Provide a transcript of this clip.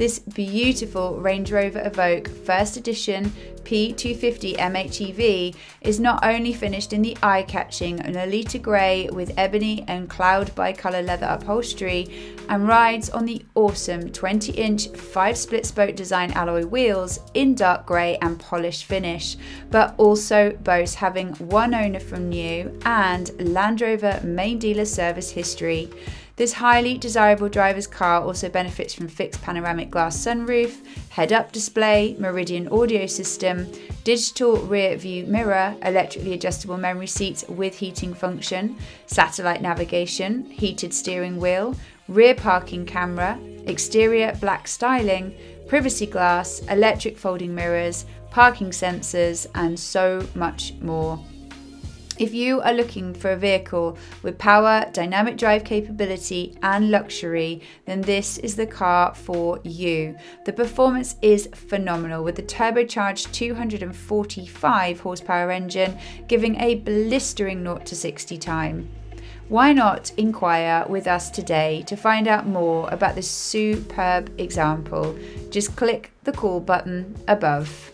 This beautiful Range Rover Evoque First Edition P250 MHEV is not only finished in the eye-catching Nolita Grey with ebony and cloud bi-colour leather upholstery and rides on the awesome 20-inch 5-split spoke design alloy wheels in dark grey and polished finish, but also boasts having one owner from new and Land Rover main dealer service history. This highly desirable driver's car also benefits from fixed panoramic glass sunroof, head-up display, Meridian audio system, digital rear view mirror, electrically adjustable memory seats with heating function, satellite navigation, heated steering wheel, rear parking camera, exterior black styling, privacy glass, electric folding mirrors, parking sensors, and so much more. If you are looking for a vehicle with power, dynamic drive capability, and luxury, then this is the car for you. The performance is phenomenal with the turbocharged 245 horsepower engine giving a blistering 0 to 60 time. Why not inquire with us today to find out more about this superb example? Just click the call button above.